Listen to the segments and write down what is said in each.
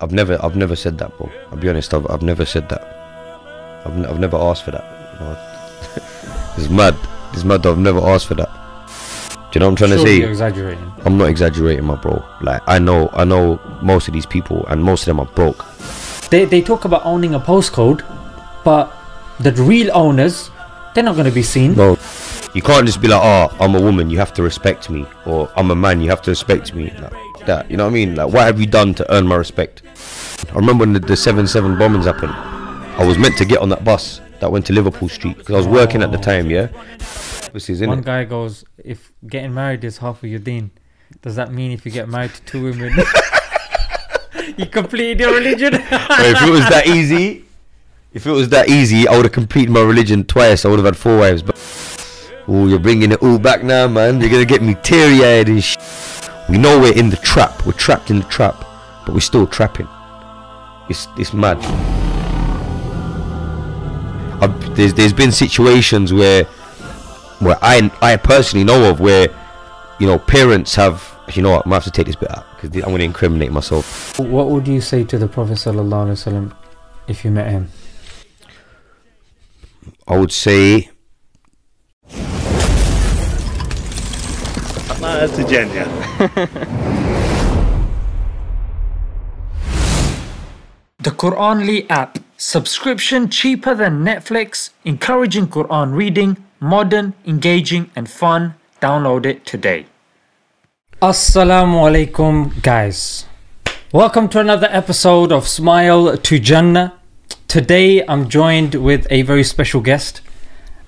I've never, I've never said that, bro. I'll be honest. I've, I've never said that. I've, n- I've never asked for that. It's mad. It's mad. That I've never asked for that. Do you know what I'm trying Surely to you're say? exaggerating. I'm not exaggerating, my bro. Like I know, I know most of these people, and most of them are broke. They they talk about owning a postcode, but the real owners, they're not going to be seen. No, you can't just be like, oh, I'm a woman, you have to respect me, or I'm a man, you have to respect me. Like that, you know what I mean? Like, what have you done to earn my respect? I remember when the, the 7-7 bombings happened. I was meant to get on that bus that went to Liverpool Street because I was working at the time. Yeah, this is in One it. guy goes, if getting married is half of your deen, does that mean if you get married to two women, you completed your religion? if it was that easy, if it was that easy, I would have completed my religion twice. I would have had four wives. But oh, you're bringing it all back now, man. You're gonna get me teary-eyed and sh- We know we're in the trap. We're trapped in the trap, but we're still trapping. It's it's mad. I've, there's there's been situations where where I I personally know of where you know parents have. You know what? I'm gonna have to take this bit out because I'm gonna incriminate myself. what would you say to the Prophet sallallahu alaihi wasallam if you met him? I would say Jenya. the Quranly app. Subscription cheaper than Netflix, encouraging Quran reading, modern, engaging, and fun. Download it today. Assalamu alaikum, guys. Welcome to another episode of Smile to Jannah. Today I'm joined with a very special guest.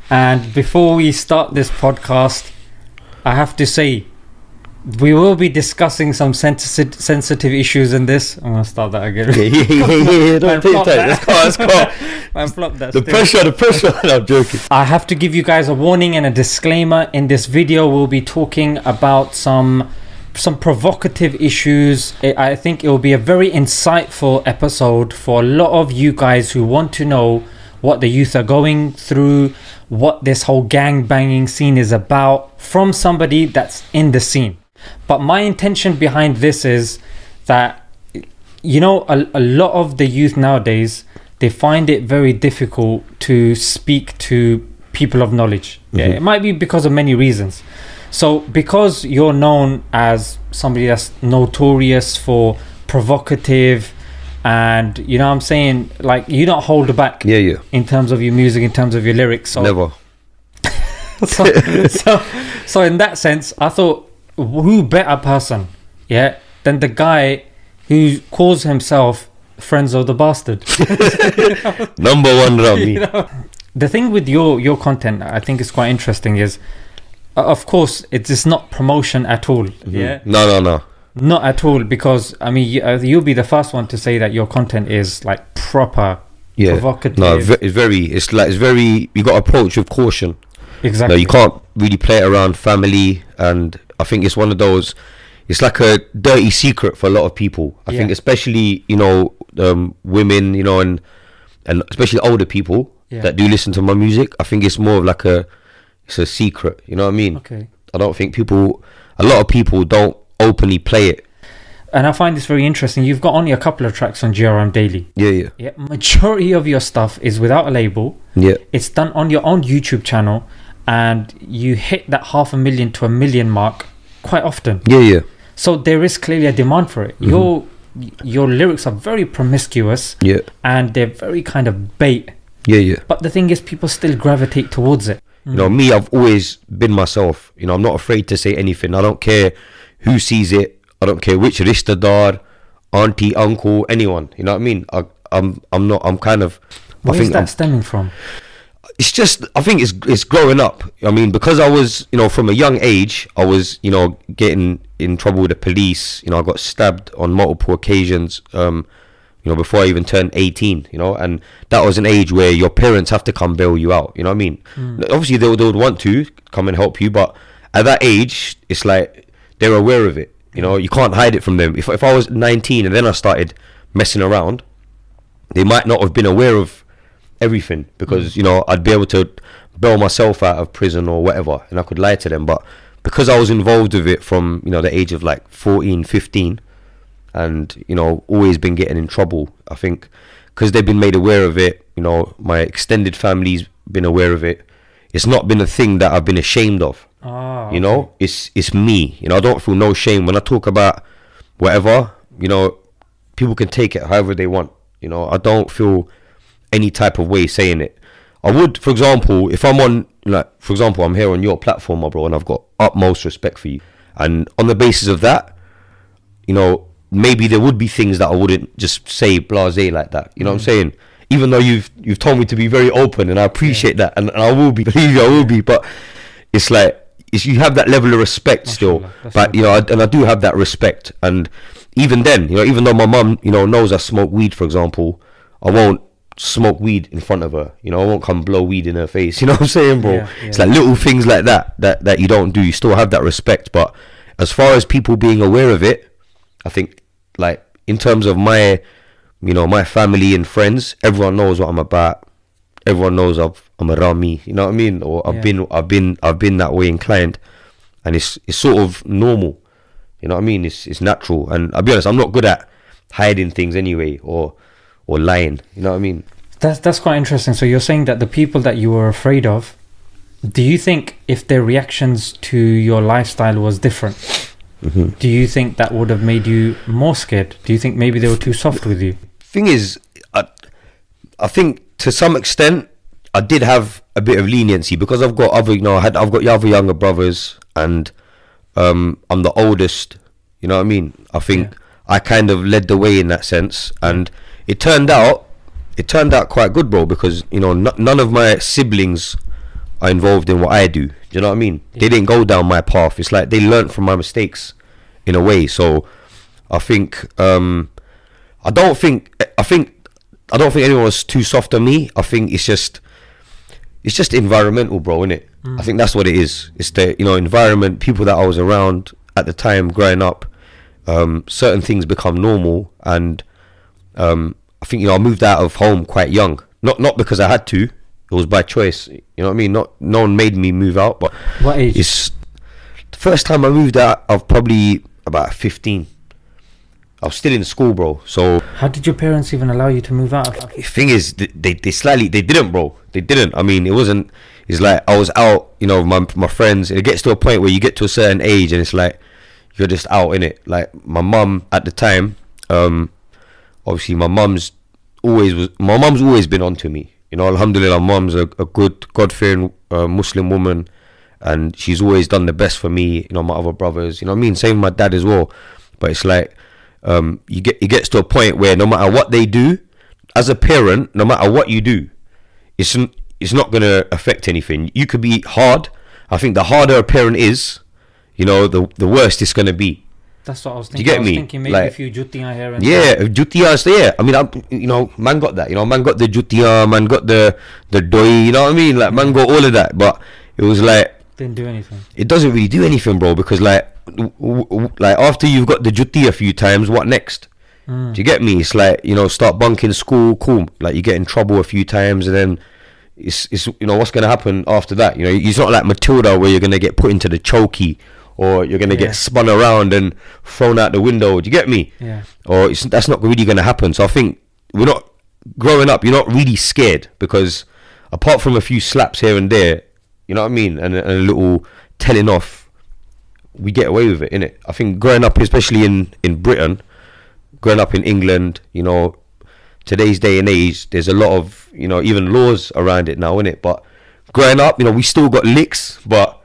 And before we start this podcast, I have to say we will be discussing some sensitive sensitive issues in this. I'm gonna start that again. yeah, yeah, yeah, yeah, don't take that. Let's go, let's go. Man, flop that The still. pressure, the pressure. No, I'm joking. I have to give you guys a warning and a disclaimer. In this video, we'll be talking about some some provocative issues. I think it will be a very insightful episode for a lot of you guys who want to know what the youth are going through, what this whole gang banging scene is about from somebody that's in the scene. But my intention behind this is that you know a, a lot of the youth nowadays they find it very difficult to speak to people of knowledge. Mm-hmm. Yeah it might be because of many reasons. So because you're known as somebody that's notorious for provocative and you know what i'm saying like you don't hold back Yeah, yeah. in terms of your music in terms of your lyrics so Never. so, so, so in that sense, I thought, who better person, yeah, than the guy who calls himself friends of the bastard. Number one Rami. the thing with your your content, I think is quite interesting. Is uh, of course it's just not promotion at all. Yeah, No, no, no. Not at all. Because I mean, you, uh, you'll be the first one to say that your content is like proper, Yeah. provocative. No, it's very. It's like it's very. You got to approach with caution. exactly. No, you can't really play it around family, and I think it's one of those. It's like a dirty secret for a lot of people. I think, especially you know, um, women, you know, and and especially older people Yeah. that do listen to my music. I think it's more of like a, it's a secret. You know what I mean? Okay. I don't think people, a lot of people don't openly play it. And I find this very interesting. You've got only a couple of tracks on GRM Daily. Yeah, yeah, Yeah, majority of your stuff is without a label. yeah. It's done on your own YouTube channel, and you hit that half a million to a million mark quite often. Yeah, yeah. So there is clearly a demand for it. Mm-hmm. Your your lyrics are very promiscuous, Yeah, and they're very kind of bait. yeah, yeah. But the thing is, people still gravitate towards it. You know, me, I've always been myself. You know, I'm not afraid to say anything. I don't care who sees it. I don't care which rishtadar, auntie, uncle, anyone. You know what I mean? I, I'm, I'm not. I'm kind of. I Where's think that I'm- stemming from? it's just. I think it's it's growing up. I mean, because I was, you know, from a young age, I was, you know, getting in trouble with the police. You know, I got stabbed on multiple occasions. Um, you know, before I even turned 18, you know, and that was an age where your parents have to come bail you out, you know what I mean? Obviously, they would, they would want to come and help you, but at that age, it's like they're aware of it, you know, you can't hide it from them. If, if I was 19 and then I started messing around, they might not have been aware of everything because, mm. you know, I'd be able to bail myself out of prison or whatever and I could lie to them, but because I was involved with it from, you know, the age of like 14, 15, and you know always been getting in trouble. I think because they've been made aware of it. You know, my extended family's been aware of it. It's not been a thing that I've been ashamed of. Ah, You know, it's it's me. You know, I don't feel no shame when I talk about whatever. You know, people can take it however they want. You know, I don't feel any type of way saying it. I would, for example, if I'm on like, for example, I'm here on your platform, my bro, and I've got utmost respect for you, and on the basis of that, you know, maybe there would be things that I wouldn't just say blasé like that. You know what I'm saying? Even though you've you've told me to be very open, and I appreciate that, and, and I will be, believe you, I will be. But it's like it's, you have that level of respect still. Mashallah, But you know, I, and I do have that respect, and even then, you know, even though my mum, you know, knows I smoke weed, for example, I won't smoke weed in front of her. You know, I won't come blow weed in her face. You know what I'm saying, bro? Yeah, It's like little things like that that that you don't do. You still have that respect, but as far as people being aware of it, I think like in terms of my, you know, my family and friends, everyone knows what I'm about. Everyone knows I've, I'm around me. You know what I mean? Or I've Yeah. been, I've been, I've been that way inclined, and it's it's sort of normal. You know what I mean? It's it's natural, and I'll be honest, I'm not good at hiding things anyway, or or lying. You know what I mean? That's that's quite interesting. So you're saying that the people that you were afraid of, do you think if their reactions to your lifestyle was different, Mm-hmm. do you think that would have made you more scared? Do you think maybe they were too soft with you? thing is, I, I think to some extent I did have a bit of leniency because I've got other, you know, I had I've got other younger brothers, and um, I'm the oldest. You know what I mean? I think Yeah. I kind of led the way in that sense, and it turned out it turned out quite good, bro. Because you know, n- none of my siblings are involved in what I do. Do you know what I mean? They didn't go down my path. It's like they learned from my mistakes, in a way. So, I think um, I don't think I think I don't think anyone was too soft on me. I think it's just it's just environmental, bro, innit? I think that's what it is. It's the you know environment, people that I was around at the time growing up. Um, certain things become normal, and um, I think you know I moved out of home quite young. Not not because I had to. It was by choice. You know what I mean? Not no one made me move out, but What age? it's the first time I moved out. I was probably about fifteen. I was still in school, bro. So How did your parents even allow you to move out? of- the thing is, th- they they slightly they didn't, bro. They didn't. I mean, it wasn't. It's like I was out, you know, my my friends. It gets to a point where you get to a certain age, and it's like you're just out in it. Like my mum at the time, um, obviously my mum's always was. My mum's always been onto me. You know, Alhamdulillah, my mum's a, a good God fearing uh, Muslim woman, and she's always done the best for me. You know, my other brothers. You know what I mean? Same with my dad as well. But it's like um, you get it gets to a point where no matter what they do, as a parent, no matter what you do, it's it's not gonna affect anything. You could be hard. I think the harder a parent is, you know, the the worse it's gonna be. That's what I was Do you thinking. get I was me? thinking maybe Like- a few juttiyan here and Yeah, jutiyas there. I mean, I'm, you know, man got that. You know, man got the jutiya, man got the the doi. You know what I mean? Like, man got all of that. But it was like didn't do anything. it doesn't really do anything, bro. Because like, like after you've got the juti a few times, what next? Mm. Do you get me? It's like you know, start bunking school, cool. Like you get in trouble a few times, and then it's it's you know what's gonna happen after that. You know, it's not like Matilda where you're gonna get put into the chokey or you're gonna Yeah. get spun around and thrown out the window. Do you get me? Yeah. Or it's that's not really gonna happen. So I think we're not growing up. You're not really scared because apart from a few slaps here and there, you know what I mean, and, and a little telling off, we get away with it, innit? I think growing up, especially in in Britain, growing up in England, you know, today's day and age, there's a lot of you know even laws around it now, innit? But growing up, you know, we still got licks, but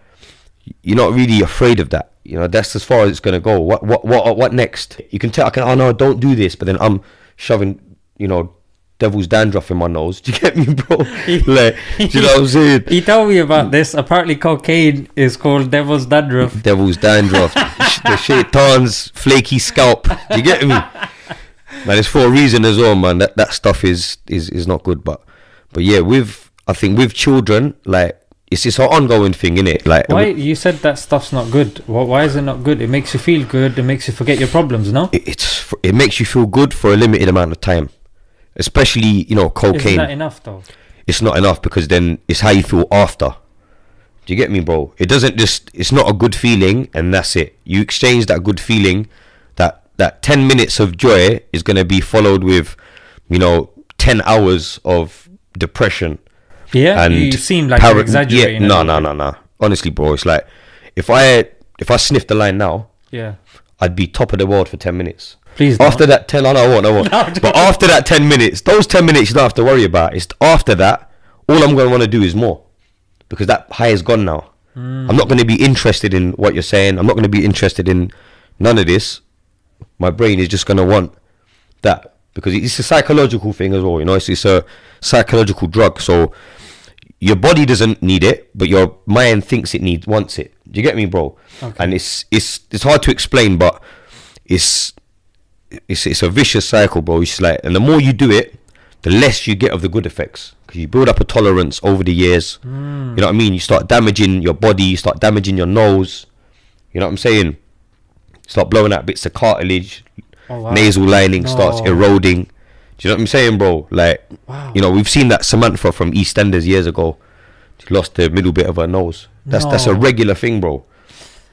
you're not really afraid of that. You know, that's as far as it's gonna go. What what what what next? You can tell I can oh no, don't do this, but then I'm shoving, you know, devil's dandruff in my nose. Do you get me, bro? like, do you know what I'm saying? He told me about this. Apparently, cocaine is called devil's dandruff. Devil's dandruff, the shaitan's flaky scalp. Do you get me? Man, it's for a reason as well, man. That that stuff is is is not good, but but yeah, with I think with children, like it's it's an ongoing thing, isn't it? Like Why you said that stuff's not good? Why, why is it not good? It makes you feel good. It makes you forget your problems. No, it- it's it makes you feel good for a limited amount of time, especially you know cocaine. that enough though? it's not enough because then it's how you feel after. Do you get me, bro? It doesn't just. It's not a good feeling, and that's it. You exchange that good feeling, that that 10 minutes of joy is going to be followed with you know 10 hours of depression Yeah, and you seem like you're exaggerating. yeah, no no no no honestly bro it's like if i if i sniff the line now. Yeah, i'd be top of the world for 10 minutes please. after don't. that 10 I know I won't, I won't. No, but after that 10 minutes those 10 minutes you don't have to worry about it's after that all i'm going to want to do is more. Because that high is gone now. Hmm. I'm not going to be interested in what you're saying. I'm not going to be interested in none of this. My brain is just going to want that. Because it's a psychological thing as well you know it's, it's a psychological drug. So your body doesn't need it but your mind thinks it needs wants it. Do you get me bro? Okay. and it's it's it's hard to explain but it's it's it's a vicious cycle, bro. It's like, and the more you do it, the less you get of the good effects because you build up a tolerance over the years. Hmm. You know what I mean? You start damaging your body, you start damaging your nose. You know what I'm saying? Start blowing out bits of cartilage, Oh, wow. nasal lining starts eroding. Do you know what I'm saying, bro? Like, Wow. you know, we've seen that Samantha from EastEnders years ago. She lost the middle bit of her nose. That's that's a regular thing, bro.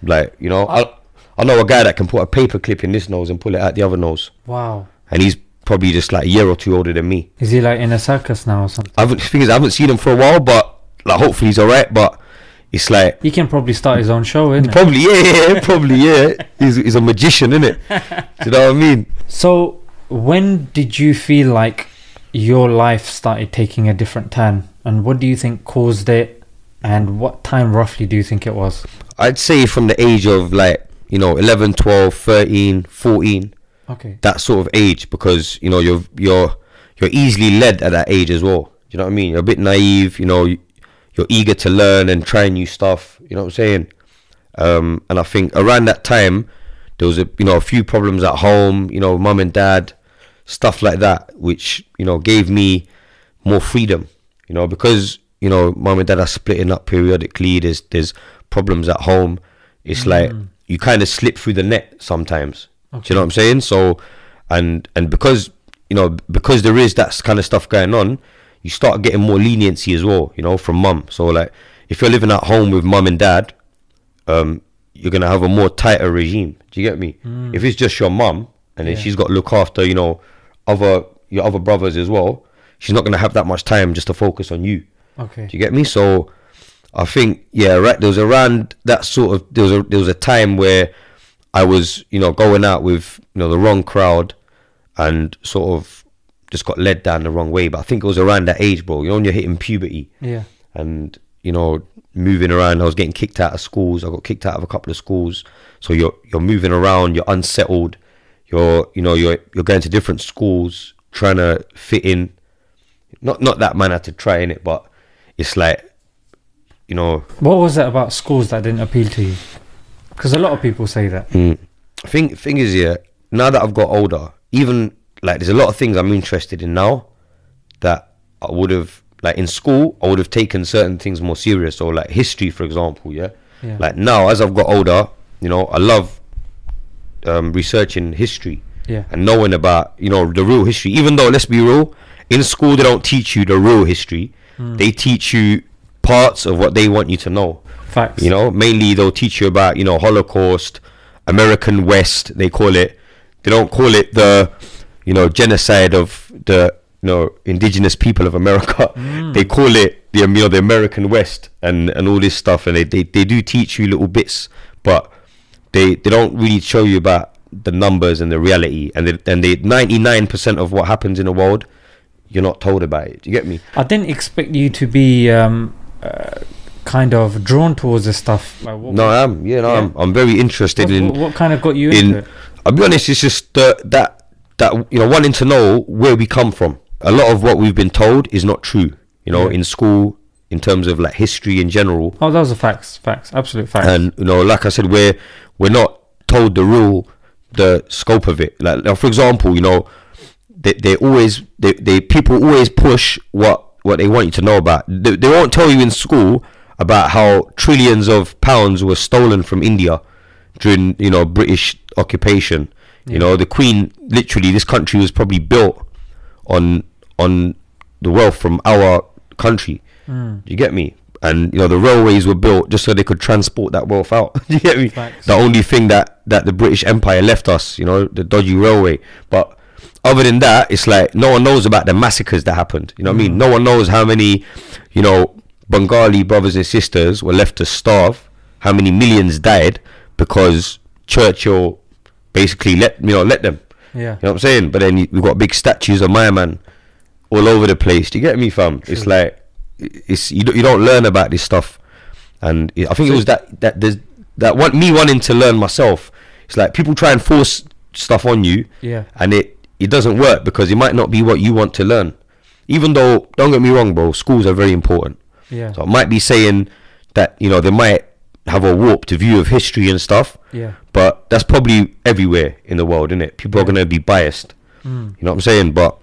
Like, you know, I I know a guy that can put a paper clip in this nose and pull it out the other nose, Wow. and he's probably just like a year or two older than me. Is he like in a circus now or something? I haven't, the thing is, I haven't seen him for a while, but like, hopefully he's alright. But it's like He can probably start his own show, isn't it? probably yeah, probably yeah. He's he's a magician, isn't it? Do you know what I mean? So, when did you feel like your life started taking a different turn? And what do you think caused it? And what time roughly do you think it was? I'd say from the age of like you know 11, 12, 13, 14, Okay. that sort of age, because you know you're you're you're easily led at that age as well. You know what I mean? You're a bit naive, you know. You're eager to learn and try new stuff. You know what I'm saying? Um, and I think around that time, there was a you know a few problems at home. You know, mum and dad, stuff like that, which you know gave me more freedom. You know, because you know mum and dad are splitting up periodically. There's there's problems at home. It's like you kind of slip through the net sometimes. Do you know what I'm saying? So, and and because you know because there is that kind of stuff going on, you start getting more leniency as well. You know, from mum. So like, if you're living at home with mum and dad, um, you're gonna have a more tighter regime. Do you get me? If it's just your mum and then Yeah. she's got to look after, you know, other your other brothers as well, she's not gonna have that much time just to focus on you. Okay. Do you get me? So I think yeah, right. There was around that sort of there was a there was a time where I was you know going out with you know the wrong crowd and sort of just got led down the wrong way. But I think it was around that age, bro. You know, when you're hitting puberty Yeah. and you know moving around. I was getting kicked out of schools. I got kicked out of a couple of schools. So you're you're moving around. You're unsettled. You're you know you're you're going to different schools trying to fit in. Not not that man had to try in it, but it's like you know What was it about schools that didn't appeal to you? Because a lot of people say that. Mm. Thing thing is, yeah. Now that I've got older, even like there's a lot of things I'm interested in now that I would have like in school I would have taken certain things more serious. or like history, for example, yeah. Yeah. Like now, as I've got older, you know, I love um, researching history Yeah. and knowing about you know the real history. Even though let's be real, in school they don't teach you the real history. Hmm. They teach you parts of what they want you to know. Facts. You know, mainly they'll teach you about, you know, Holocaust, American West, they call it. They don't call it the, you know, genocide of the, you know, indigenous people of America. They call it the, you know, the American West and, and all this stuff. And they, they, they do teach you little bits, but they, they don't really show you about the numbers and the reality. And they, and they, 99% of what happens in the world, you're not told about it. Do you get me? I didn't expect you to be um, uh, kind of drawn towards this stuff. Like, what, No, I am. Yeah, no, Yeah. I'm, I'm very interested what, in. what, kind of got you into in it? I'll be honest, it's just the, that that you know wanting to know where we come from. A lot of what we've been told is not true. You know, Yeah. in school, in terms of like history in general, Oh, those are facts. Facts. Absolute facts. and you know, like I said, we're we're not told the real the scope of it. Like, like for example, you know, they they always they, they people always push what what they want you to know about. They, they won't tell you in school about how trillions of pounds were stolen from India during you know British occupation. You know, the Queen literally this country was probably built on on the wealth from our country. Mm. You get me? and you know the railways were built just so they could transport that wealth out. you get me? Facts. The only thing that that the British Empire left us, you know, the dodgy railway. But other than that, it's like no one knows about the massacres that happened. You know what I mean? Mm. No one knows how many, you know, Bengali brothers and sisters were left to starve. How many millions died because Churchill basically let you know let them. Yeah. You know what I'm saying? But then we've got big statues of my man all over the place. Do you get me, fam? It's like it's you don't, you don't learn about this stuff, and it, I think it was that that there's that want me wanting to learn myself. It's like people try and force stuff on you, Yeah. and it it doesn't work because it might not be what you want to learn. Even though, don't get me wrong, bro, schools are very important. Yeah. So I might be saying that you know they might have a warped view of history and stuff, Yeah. but that's probably everywhere in the world, isn't it? People are going to be biased. Mm. You know what I'm saying? But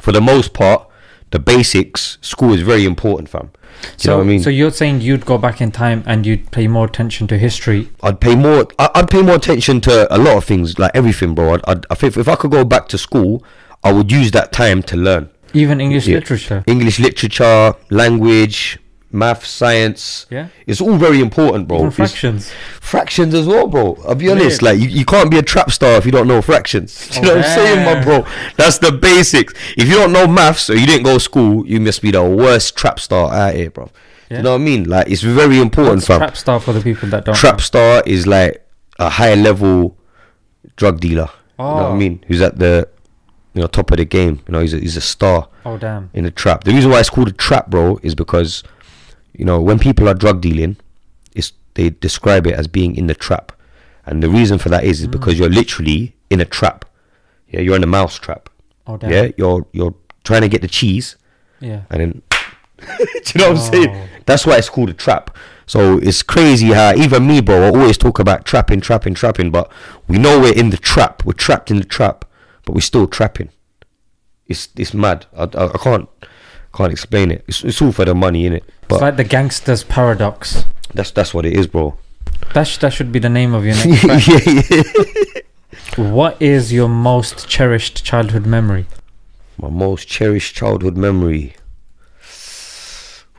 for the most part, the basics, school is very important, fam. Do you So, know what I mean? so you're saying you'd go back in time and you'd pay more attention to history. I'd pay more. I'd pay more attention to a lot of things, like everything, bro. I'd, I'd, I think if I could go back to school, I would use that time to learn Even English Yeah. literature. English literature, language, math, science. Yeah. It's all very important, bro. Even It's- fractions. fractions as well, bro. I'll be honest, Weird. like you, you can't be a trap star if you don't know fractions. Do you Oh, know what I'm saying, my oh, bro? That's the basics. If you don't know maths or you didn't go to school, you must be the worst trap star out here, bro. Yeah. you know what I mean? Like it's very important, fam. trap star for the people that don't Trap know? star is like a high level drug dealer. You know what I Oh. mean? Who's at the you know top of the game. You know, he's a, he's a star Oh damn. in the trap. The reason why it's called a trap, bro, is because you know when people are drug dealing, it's they describe it as being in the trap, and the reason for that is is mm. because you're literally in a trap. Yeah, you're in a mouse trap. Oh damn. Yeah, you're you're trying to get the cheese, Yeah. and then do you know what I'm Oh. saying? That's why it's called a trap. So it's crazy how even me, bro, I always talk about trapping, trapping, trapping, but we know we're in the trap. We're trapped in the trap, but we're still trapping. It's it's mad. I, I, I can't can't explain it. It's, it's all for the money, innit? It's But like the gangster's paradox. that's that's what it is, bro. That, sh- that should be the name of your next yeah, yeah. What is your most cherished childhood memory? My most cherished childhood memory.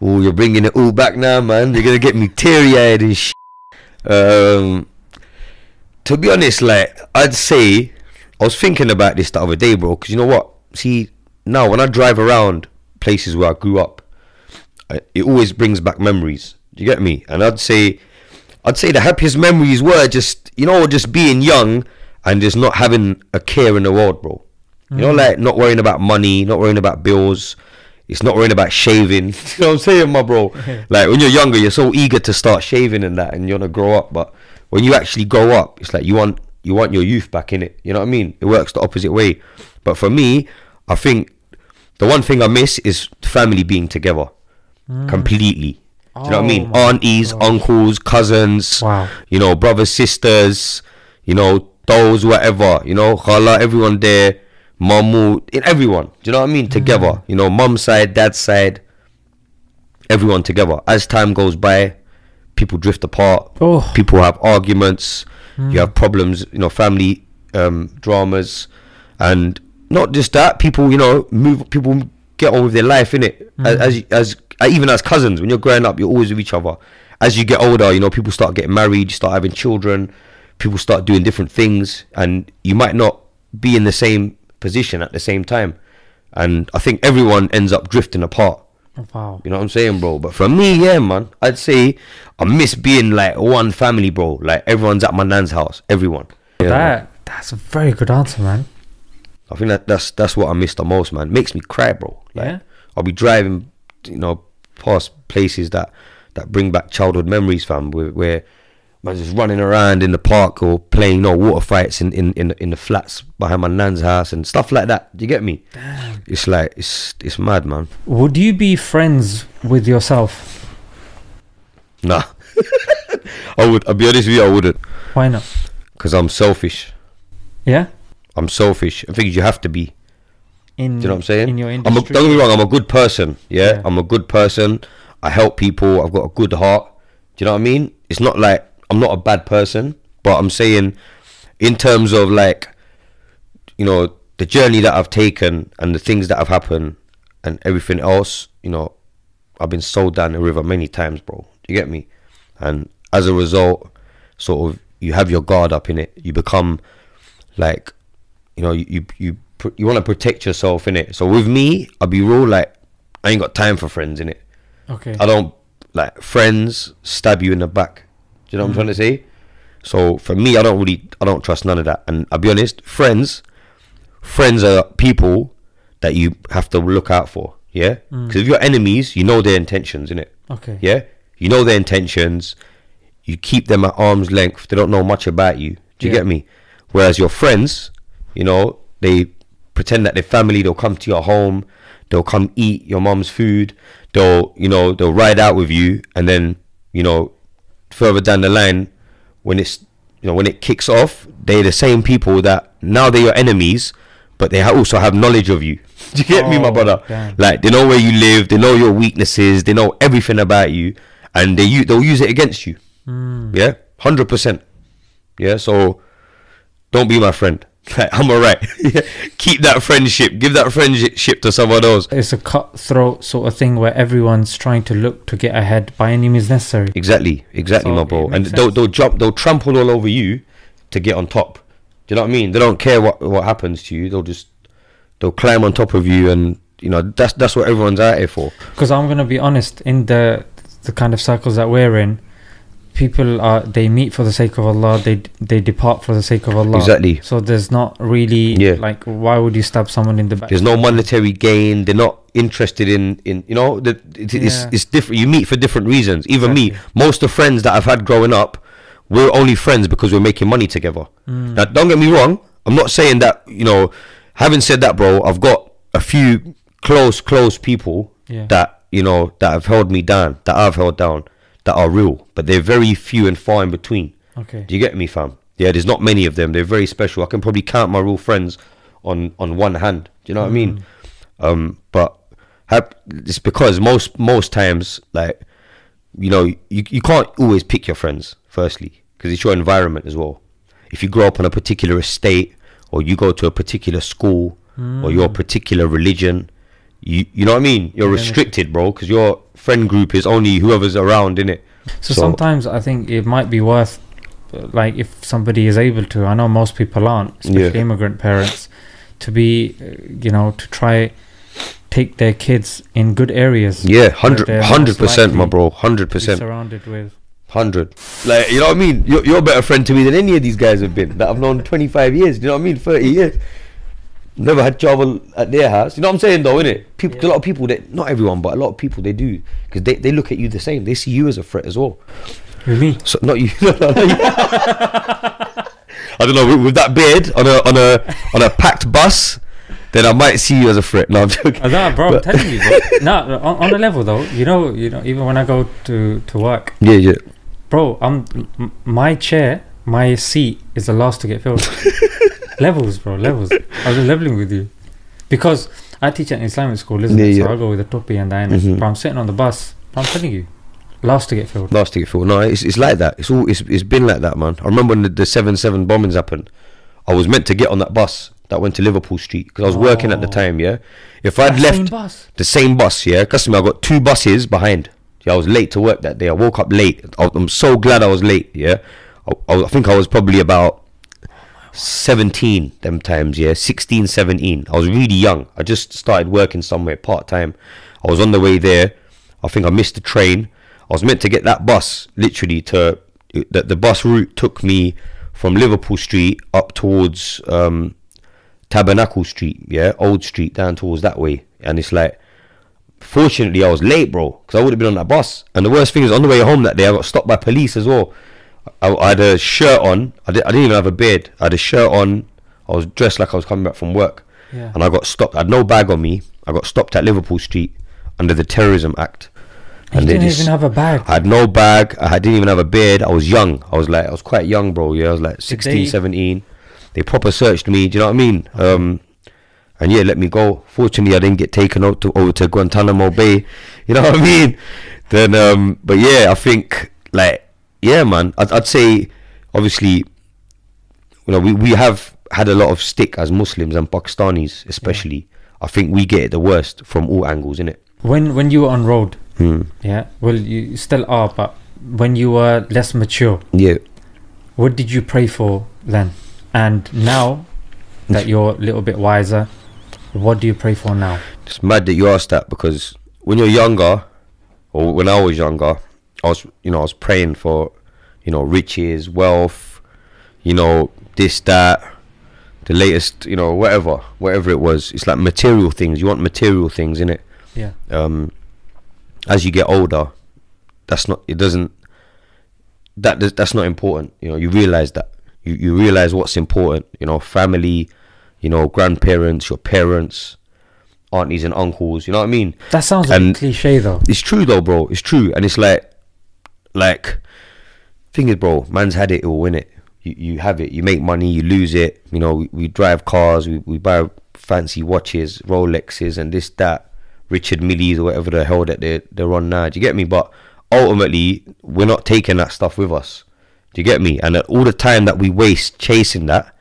Oh, you're bringing it all back now, man. You're gonna get me teary eyed and sh. Um, to be honest, like I'd say, I was thinking about this the other day, bro. Because you know what? See, now when I drive around places where I grew up, it always brings back memories. Do you get me? And I'd say, I'd say the happiest memories were just, you know, just being young and just not having a care in the world, bro. You know, mm. like not worrying about money, not worrying about bills. It's not worrying about shaving. you know what I'm saying, my bro? like when you're younger, you're so eager to start shaving and that, and you want to grow up. But when you actually grow up, it's like you want you want your youth back in it. You know what I mean? It works the opposite way. But for me, I think the one thing I miss is family being together mm. completely. Do you know what I Oh mean? my Aunties, uncles, cousins, Wow. you know, brothers, sisters, you know, those, whatever, you know, khala, everyone there, mamu, everyone. Do you know what I mean? Mm. Together, you know, mum side, dad side, everyone together. As time goes by, people drift apart. Oh. People have arguments. Mm. You have problems, you know, family um, dramas, and not just that. People, you know, move. People get on with their life, innit? As, as as uh, even as cousins, when you're growing up, you're always with each other. As you get older, you know, people start getting married, you start having children, people start doing different things, and you might not be in the same position at the same time. And I think everyone ends up drifting apart. Oh, wow. You know what I'm saying, bro? But for me, yeah, man, I'd say I miss being like one family, bro. Like everyone's at my nan's house, everyone. Know? That that's a very good answer, man. I think that that's that's what I miss the most, man. Makes me cry, bro. Like, Yeah? I'll be driving, you know, past places that that bring back childhood memories, fam. Where, where man just running around in the park or playing, you know, water fights in in in, the- in the flats behind my nan's house and stuff like that. Do you get me? It's like it's it's mad, man. Would you be friends with yourself? Nah, I would. I'll be honest with you, I wouldn't, Why not? because I'm selfish. Yeah. I'm selfish. I think you have to be. In Do you know what I'm saying? In your I'm a, don't get me wrong. I'm a good person. Yeah? Yeah. I'm a good person. I help people. I've got a good heart. Do you know what I mean? It's not like I'm not a bad person, but I'm saying, in terms of like, you know, the journey that I've taken and the things that have happened and everything else, you know, I've been sold down the river many times, bro. Do you get me? And as a result, sort of you have your guard up in it. You become like, you know, you you you, you want to protect yourself in it. So with me, I'll be real like I ain't got time for friends in it. Okay. I don't like friends stab you in the back. Do you know what I'm trying to mm-hmm. say? So for me, I don't really, I don't trust none of that. And I'll be honest, friends, friends are people that you have to look out for. Yeah, mm. because if you're enemies, you know their intentions, in it. Okay. Yeah, you know their intentions. You keep them at arm's length. They don't know much about you. Do you Yeah. get me? Whereas your friends, you know, they pretend that they're family. They'll come to your home. They'll come eat your mom's food. They'll, you know, they'll ride out with you, and then, you know, further down the line, when it's, you know, when it kicks off, they're the same people that now they're your enemies, but they also have knowledge of you. Do you get me, my Oh, brother? damn. Like they know where you live, they know your weaknesses, they know everything about you, and they they'll use it against you. Hmm. Yeah, hundred percent. Yeah, so don't be my friend. Like, I'm alright. Keep that friendship. Give that friendship to someone else. It's a cutthroat sort of thing where everyone's trying to look to get ahead by any means necessary. Exactly, exactly, So my bro. And they'll they'll jump, they'll trample all over you to get on top. Do you know what I mean? They don't care what what happens to you. They'll just they'll climb on top of you, and you know that's that's what everyone's out here for. Because I'm gonna be honest, in the the kind of circles that we're in, people are they meet for the sake of Allah, they they depart for the sake of Allah. Exactly. So there's not really Yeah. like why would you stab someone in the back? There's no monetary gain. They're not interested in in you know the, it, it's Yeah. it's different. You meet for different reasons. Even me, most of friends that I've had growing up, we're only friends because we're making money together. Mm. Now, don't get me wrong. I'm not saying that you know. Having said that, bro, I've got a few close close people Yeah. that you know that have held me down, that I've held down, that are real, but they're very few and far in between. Okay. Do you get me, fam? Yeah, there's not many of them. They're very special. I can probably count my real friends on on one hand. Do you know what I mean? Um, but it's because most most times, like you know, you you can't always pick your friends. Firstly, because it's your environment as well. If you grow up on a particular estate, or you go to a particular school, or your particular religion, you you know what I mean. You're Yeah, restricted, bro, because your friend group is only whoever's around in it. So, sometimes I think it might be worth, like, if somebody is able to. I know most people aren't, especially Yeah. immigrant parents, to be, you know, to try take their kids in good areas. Yeah, where hundred 100% my bro, hundred percent. surrounded with. Hundred. Like you know what I mean? You're, you're a better friend to me than any of these guys have been that I've known 25 years. You know what I mean? 30 years. Never had trouble at their house. You know what I'm saying though, innit? People, Yeah. a lot of people that not everyone, but a lot of people they do because they, they look at you the same. They see you as a threat as well. Me. So not you. no, no, no, you. I don't know with, with that beard on a on a on a packed bus. Then I might see you as a threat. No, I'm joking. Nah, bro, I'm telling you, bro. no, on, on a level though, you know, you know, even when I go to to work, Yeah, yeah. bro, I'm m- my chair, my seat is the last to get filled. Levels, bro, levels. I was leveling with you because I teach at an Islamic school, isn't Yeah, it? yeah. So I go with the topi and the Mhm. But I'm sitting on the bus. I'm telling you, last to get filled. last to get for no it's, it's like that it's all it's, it's been like that man i remember when the, the 7-7 bombings happened i was meant to get on that bus that went to liverpool street because i was working at the Oh. time yeah if i'd That left same bus. the same bus yeah customer i got two buses behind yeah i was late to work that day i woke up late I, i'm so glad i was late yeah I, I, I think i was probably about 17 them times yeah. 16 17 i was really young. I just started working somewhere part-time. I was on the way there. I think i missed the train. I was meant to get that bus literally to the, the bus route took me from liverpool street up towards um tabernacle street yeah old street down towards that way. And it's like fortunately I was late, bro, because I would have been on that bus. And the worst thing is, on the way home that day, I got stopped by police as well. I, I had a shirt on. I, did, I didn't even have a beard. I had a shirt on. I was dressed like I was coming back from work, Yeah. and I got stopped. I had no bag on me. I got stopped at Liverpool Street under the Terrorism Act. You they didn't just- even have a bag. I had no bag. I didn't even have a beard. I was young. I was like, I was quite young, bro. Yeah, I was like 16, they- 17. They proper searched me. Do you know what I mean? Um, and yeah, let me go. Fortunately, I didn't get taken out to over to Guantanamo Bay. You know what I mean? Then, um, but yeah, I think like yeah, man. I'd, I'd say obviously, you know, we we have had a lot of stick as Muslims and Pakistanis, especially. I think we get it the worst from all angles, innit? When when you were on road, Hmm. Yeah. Well, you still are, but when you were less mature, Yeah. what did you pray for then? And now that you're a little bit wiser, what do you pray for now? It's mad that you asked that because when you're younger, or when I was younger, I was, you know, I was praying for, you know, riches, wealth, you know, this, that, the latest, you know, whatever, whatever it was. It's like material things. You want material things in it. Yeah. Um, as you get older, that's not. It doesn't. That does- that's not important. You know, you realize that. You you realize what's important. You know, family. You know, grandparents, your parents, aunties and uncles. You know what I mean? That sounds a And- bit cliche though. It's true though, bro. It's true, and it's like, like, thing is, bro. Man's had it all in it. You you have it. You make money. You lose it. You know, we, we drive cars. We we buy fancy watches, Rolexes, and this that, Richard Milles or whatever the hell that they they're on now. Do you get me? But ultimately, we're not taking that stuff with us. Do you get me? And uh, all the time that we waste chasing that,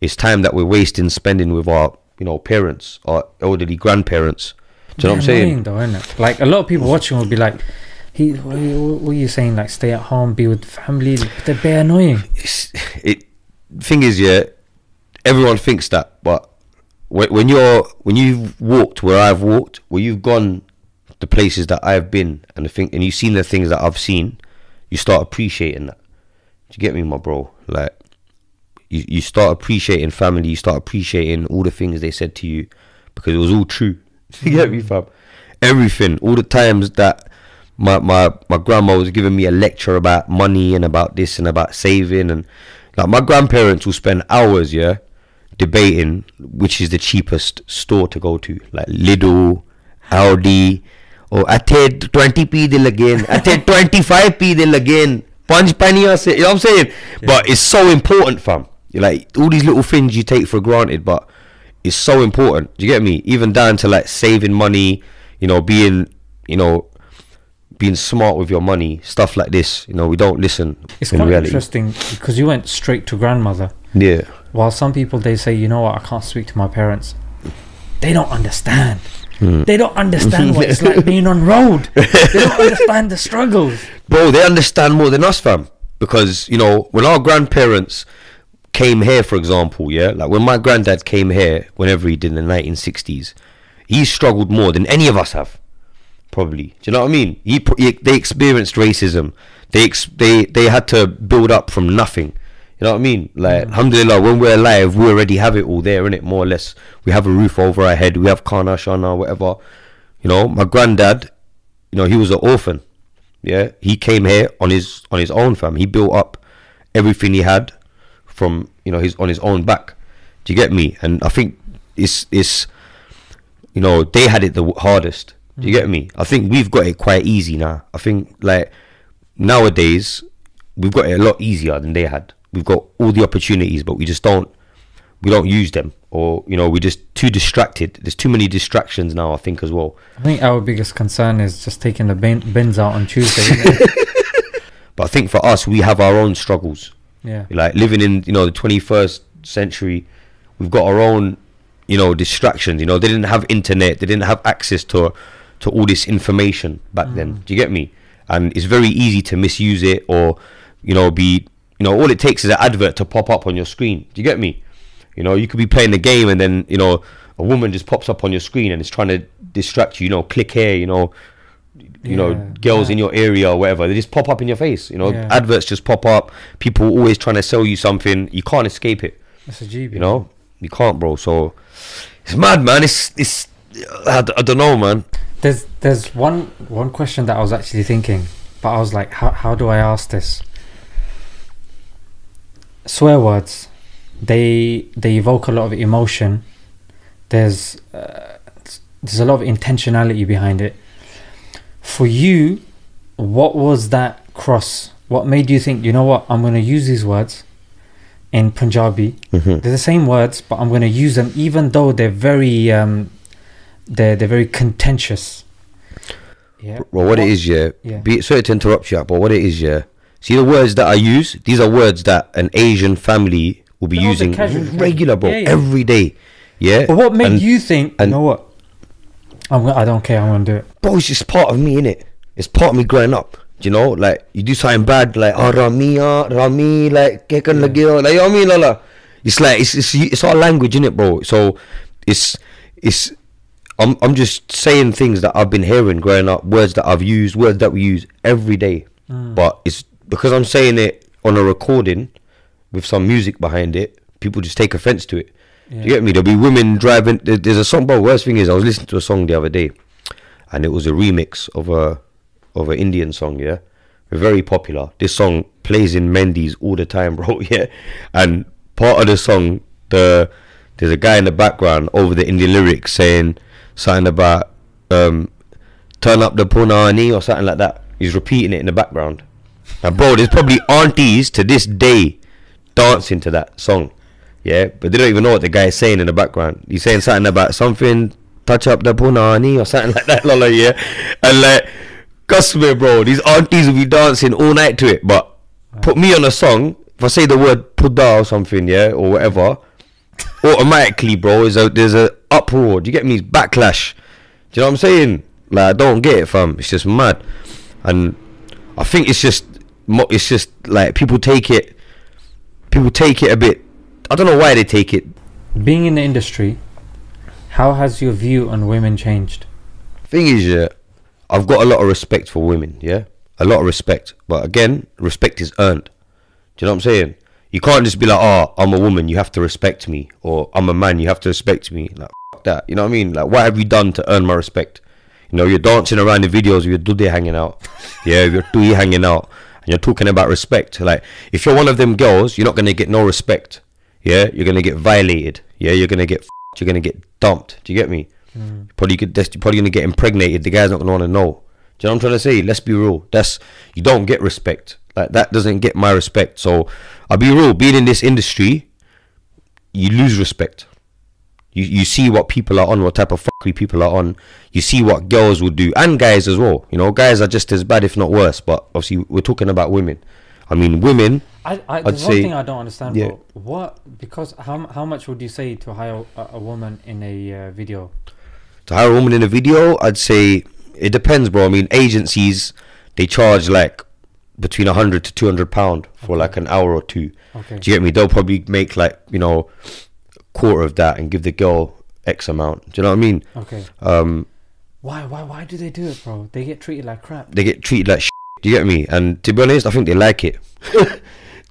is time that we're wasting spending with our you know parents, our elderly grandparents. Do you know what I'm saying? Though, isn't it? Like a lot of people watching will be like, "He, what are you, saying? Like, stay at home, be with family." They're bare annoying. it's, it thing is yeah everyone thinks that but when, when you're when you've walked where i've walked where you've gone the places that i've been and the thing and you've seen the things that i've seen you start appreciating that do you get me my bro like you, you start appreciating family you start appreciating all the things they said to you because it was all true you get me fam everything all the times that my, my my grandma was giving me a lecture about money and about this and about saving and like my grandparents will spend hours, yeah, debating which is the cheapest store to go to, like Lidl, Aldi, or I Athe twenty p they again, Athe twenty five p they again, punch penny, you know what I'm saying? Yeah. But it's so important, fam. Like all these little things you take for granted, but it's so important. Do you get me? Even down to like saving money, you know, being, you know, being smart with your money stuff like this you know we don't listen It's in quite reality interesting because you went straight to grandmother. yeah While some people they say, you know what, I can't speak to my parents. They don't understand. Hmm. They don't understand what it's like being on road. They don't understand the struggles. bro, they understand more than us, fam. Because you know, when our grandparents came here, for example, yeah, like when my granddad came here, whenever he did in the 1960s, he struggled more than any of us have, probably. Do you know what I mean? He, he they experienced racism. They ex- they they had to build up from nothing. You know what I mean? Like, mm. alhamdulillah, when we're alive, we already have it all there, innit? More or less. We have a roof over our head. We have kana, shana, whatever. You know, my granddad, you know, he was an orphan. Yeah, he came here on his on his own, fam. He built up everything he had from you know his on his own back. Do you get me? And I think it's it's you know they had it the hardest. Do you get me? I think we've got it quite easy now. I think like nowadays we've got it a lot easier than they had. We've got all the opportunities, but we just don't we don't use them, or you know we're just too distracted. There's too many distractions now. I think as well. I think our biggest concern is just taking the bin, bins out on Tuesday. But I think for us, we have our own struggles. yeah. like living in you know the 21st century we've got our own you know distractions you know they didn't have internet they didn't have access to to all this information back then. Mm. Do you get me? And it's very easy to misuse it or you know be you know all it takes is an advert to pop up on your screen. Do you get me? You know you could be playing the game and then you know a woman just pops up on your screen and it's trying to distract you you know click here you know you know girls yeah. in your area or whatever. They just pop up in your face you know Yeah. adverts just pop up people always trying to sell you something. You can't escape it. That's a GB. you know? You can't bro. So it's mad man. It's it's I, I don't know man There's there's one one question that I was actually thinking, but I was like, how how do I ask this? Swear words, they they evoke a lot of emotion. There's uh, there's a lot of intentionality behind it. For you, what was that cross? What made you think, you know what, I'm going to use these words in Punjabi. Mhm. They're the same words, but I'm going to use them even though they're very um, they're they're very contentious. Yeah. well what it is yeah, Yeah. Be, sorry to interrupt you but what it is yeah see the words that I use these are words that an Asian family will be the using regular bro Yeah, yeah. every day yeah But what made And- you think? and- you know what? I'm. I don't care. I'm gonna do it. bro it's just part of me innit it's part of me growing up. You know, like you do something bad, like oh Rami, ah, Rami, like kekan lagi, oh," like you know what I mean, Lala. It's like it's it's it's our language, in it, bro. So it's it's I'm I'm just saying things that I've been hearing growing up, words that I've used, words that we use every day. Mm. But it's because I'm saying it on a recording with some music behind it, people just take offense to it. Do Yeah. You get me? There'll be women driving. There's a song. But worst thing is, I was listening to a song the other day, and it was a remix of a of an Indian song. Yeah, very popular. This song plays in mehndis all the time, bro. Yeah, and part of the song, the there's a guy in the background over the Indian lyrics saying something about um, turn up the punani or something like that. He's repeating it in the background. And bro, there's probably aunties to this day dancing to that song. Yeah, but they don't even know what the guy is saying in the background. He's saying something about something touch up the punani or something like that, lolo, yeah. And like, customer, bro, these aunties will be dancing all night to it. But put me on a song, if I say the word puda or something, yeah, or whatever, automatically, bro, is a there's a uproar. Do you get me? Backlash. Do you know what I'm saying? Like, I don't get it, fam. It's just mad, and I think it's just it's just like people take it, people take it a bit. I don't know why they take it. Being in the industry, how has your view on women changed? Thing is, yeah, I've got a lot of respect for women. Yeah, a lot of respect. But again, respect is earned. Do you know what I'm saying? You can't just be like, oh, I'm a woman, you have to respect me, or I'm a man, you have to respect me. Like fuck that. You know what I mean? Like, what have you done to earn my respect? You know, you're dancing around the videos with your dude hanging out. Yeah, with your tui hanging out, and you're talking about respect. Like, if you're one of them girls, you're not gonna get no respect. Yeah, you're gonna get violated. Yeah, you're gonna get. You're gonna get dumped. Do you get me? Mm. Probably could. You're probably gonna get impregnated. The guy's not gonna want to know. Do you know what I'm trying to say? Let's be real. That's you don't get respect. Like that doesn't get my respect. So I'll be real. Being in this industry, you lose respect. You you see what people are on, what type of fuckery people are on. You see what girls will do, and guys as well. You know, guys are just as bad, if not worse. But obviously, we're talking about women. I mean, women. I, I I'd one say- thing I don't understand, yeah. bro. What? Because how how much would you say to hire a, a woman in a uh, video? to hire a woman in a video, I'd say it depends, bro. I mean, agencies they charge like between a hundred to two hundred pound for like an hour or two. Okay. Do you get me? They'll probably make like you know a quarter of that and give the girl X amount. Do you know what I mean? Okay. Um, Why why why do they do it, bro? They get treated like crap. they get treated like. Shit, do you get me? And to be honest, I think they like it. do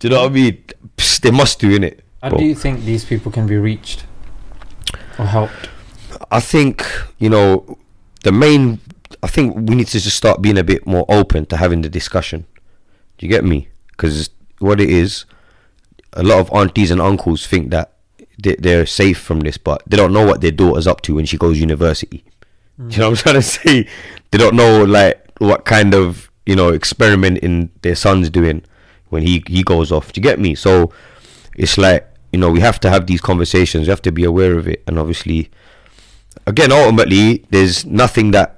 you know what I mean? Psst, they must do in it. How do you think these people can be reached or helped? I think you know the main. I think we need to just start being a bit more open to having the discussion. Do you get me? Because what it is, a lot of aunties and uncles think that they- they're safe from this, but they don't know what their daughter's up to when she goes university. Do you know what I'm trying to say? They don't know like what kind of you know experimenting their son's doing when he he goes off. Do you get me? So it's like you know we have to have these conversations. We have to be aware of it, and obviously, again, ultimately, there's nothing that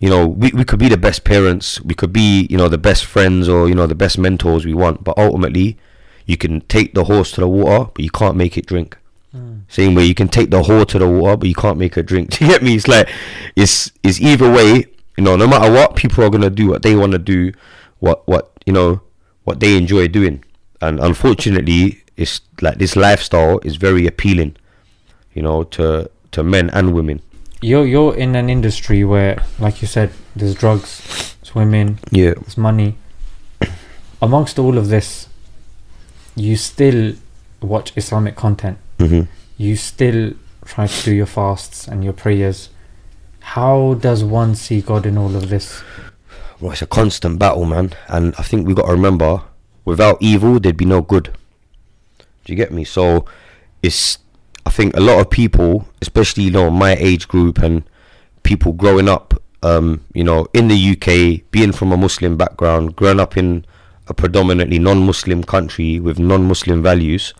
you know we, we could be the best parents, we could be you know the best friends or you know the best mentors we want, but ultimately, you can take the horse to the water, but you can't make it drink. Hmm. Same way you can take the whore to the water, but you can't make her drink. Do you get me? It's like it's it's either way. You know, no matter what, people are gonna do what they want to do, what what you know, what they enjoy doing. And unfortunately, it's like this lifestyle is very appealing, you know, to to men and women. You're you're in an industry where, like you said, there's drugs, there's women, Yeah, there's money. Amongst all of this, you still watch Islamic content. hmm You still try to do your fasts and your prayers. How does one see God in all of this? well, it's a constant battle, man. And I think we got to remember, without evil, there'd be no good. Do you get me? So, it's I think a lot of people, especially you know my age group and people growing up, um, you know, in the UK, being from a Muslim background, growing up in a predominantly non-Muslim country with non-Muslim values,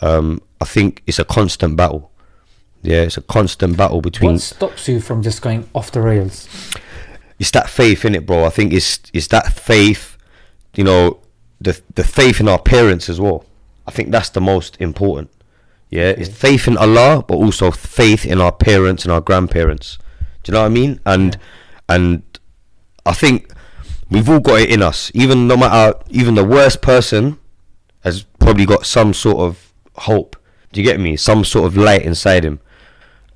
um, I think it's a constant battle. Yeah, it's a constant battle between What stops you from just going off the rails? it's that faith in it, bro. I think it's it's that faith, you know, the the faith in our parents as well. I think that's the most important. Yeah, it's faith in Allah, but also faith in our parents and our grandparents. Do you know what I mean? And and I think we've all got it in us. Even no matter, even the worst person has probably got some sort of hope. Do you get me? Some sort of light inside him.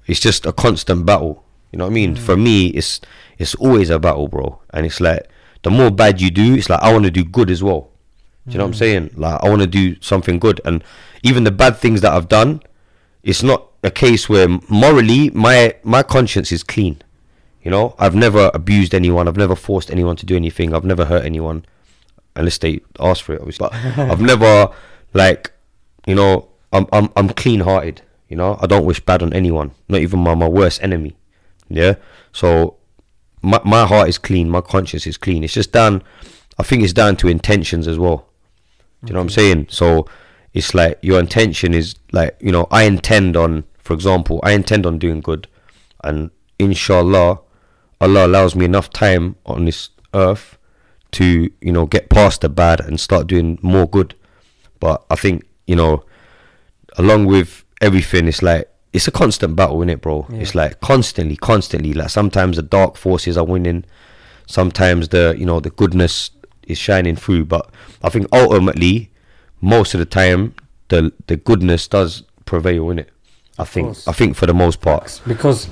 It's just a constant battle. You know what I mean? Mm. For me, it's it's always a battle, bro. And it's like the more bad you do, it's like I want to do good as well. Do you know what I'm mm. saying? Like I want to do something good, and even the bad things that I've done, it's not a case where morally my my conscience is clean. You know, I've never abused anyone. I've never forced anyone to do anything. I've never hurt anyone, unless they ask for it, obviously. But I've never like, you know, I'm I'm I'm clean hearted. You know, I don't wish bad on anyone, not even my my worst enemy. Yeah. So my my heart is clean. My conscience is clean. It's just down. I think it's down to intentions as well. Do you know what I'm saying? So it's like your intention is like you know I intend on, for example, I intend on doing good, and inshallah, Allah allows me enough time on this earth to you know get past the bad and start doing more good. But I think you know, along with everything, it's like it's a constant battle in it, bro. Yeah. It's like constantly, constantly. Like sometimes the dark forces are winning, sometimes the you know the goodness is shining through. But I think ultimately, most of the time, the the goodness does prevail in it. I Of think. course. I think for the most part. because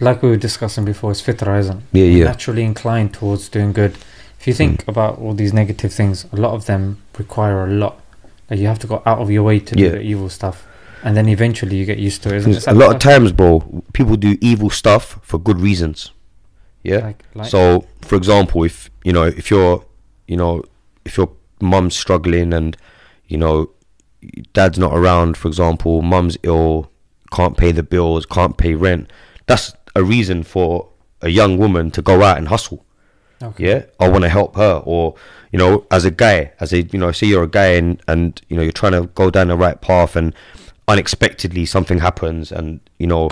like we were discussing before it's fitra isn't? Yeah, yeah. naturally inclined towards doing good if you think mm. about all these negative things a lot of them require a lot like you have to go out of your way to Yeah. do the evil stuff and then eventually you get used to it isn't it? A lot of times, bro, people do evil stuff for good reasons. Yeah. like, like so, for example, if you know, if you're, you know, if your mum's struggling and you know, dad's not around, for example, mum's ill, can't pay the bills, can't pay rent, that's a reason for a young woman to go out and hustle. okay. Yeah, I want to help her, or you know, as a guy, as a you know, say you're a guy and and you know you're trying to go down the right path, and unexpectedly something happens, and you know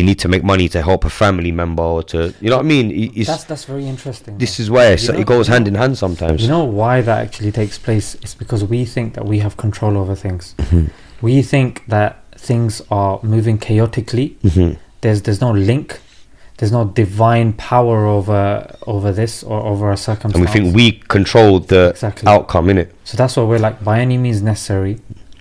you need to make money to help a family member, or to you know what I mean. It's, that's that's very interesting this though. is where know- it goes hand in hand sometimes. You know why that actually takes place? It's because we think that we have control over things. Mm-hmm. We think that things are moving chaotically. Mhm. There's there's no link. There's no divine power over over this or over a circumstance. and we think we control the Exactly. outcome in it. So that's why we're like, by any means necessary,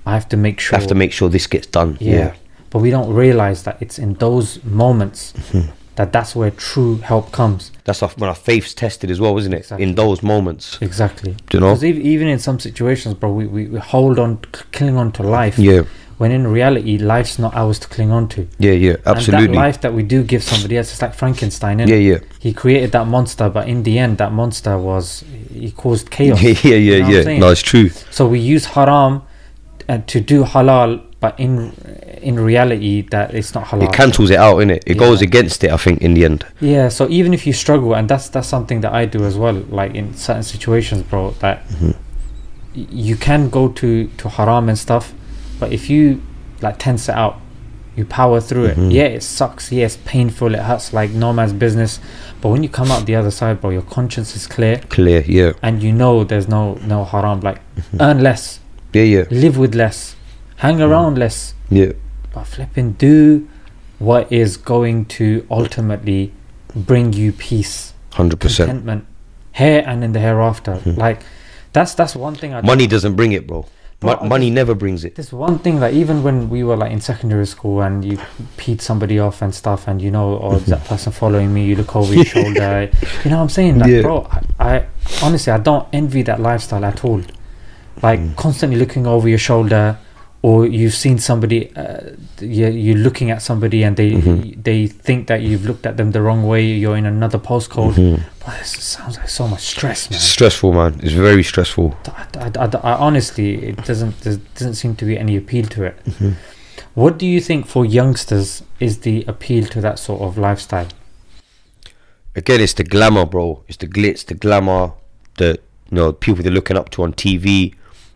I have to make sure. I Have to make sure this gets done. yeah. Yeah, But we don't realize that it's in those moments Mm-hmm. that that's where true help comes. that's our, when our faith's tested as well, isn't it? Exactly. In those moments, Exactly. do you know? Because even in some situations, bro, we, we, we hold on, cling on to life. Yeah, When in reality, life's not ours to cling on to. yeah, yeah, absolutely. And that life that we do give somebody else, it's like Frankenstein? Yeah, yeah. He created that monster, but in the end, that monster was, he caused chaos. Yeah, yeah, yeah, yeah. No, it's true. So we use haram uh, to do halal, but in in reality, that it's not halal. It cancels it out, innit? It goes Yeah. against it, I think, in the end. Yeah, so even if you struggle, and that's that's something that I do as well. Like in certain situations, bro, that Mm-hmm. y- you can go to to haram and stuff, but if you like tense it out, you power through it. Mhm. Yeah, it sucks. Yeah, it's painful. It hurts like no man's business. But when you come out the other side, bro, your conscience is clear, Clear, yeah. and you know there's no no haram. Like earn less, Yeah, yeah, live with less, hang mm. around less, yeah. but flipping do what is going to ultimately bring you peace 100%. contentment here and in the hereafter mm-hmm. like that's that's one thing I Money doesn't bring it, bro. Bro, Mo- I money never brings it. there's one thing that even when we were like in secondary school and you peed somebody off and stuff and you know oh is that mm-hmm. person following me you look over your shoulder you know what I'm saying like Yeah. bro I, I honestly I don't envy that lifestyle at all like Mm. constantly looking over your shoulder or you've seen somebody uh, you're, you're looking at somebody and they Mhm. they think that you've looked at them the wrong way you're in another postcode Mhm. Boy, this sounds like so much stress man It's stressful, man. It's very stressful. I, I- I- I- honestly, it doesn't there doesn't seem to be any appeal to it. Mhm. What do you think for youngsters is the appeal to that sort of lifestyle? Again, it's the glamour, bro. It's the glitz, the glamour, the you know people they're looking up to on TV,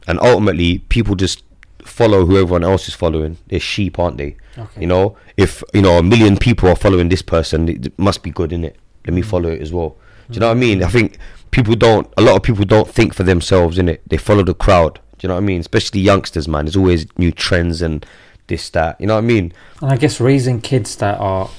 and ultimately people just follow who everyone else is following. They're sheep, aren't they? Okay. You know, if you know a million people are following this person, it must be good in it. Let me Mm. follow it as well. Do you know what I mean? I think people don't. A lot of people don't think for themselves in it. They follow the crowd. Do you know what I mean? Especially youngsters, man. There's always new trends and this that. You know what I mean? And I guess raising kids that are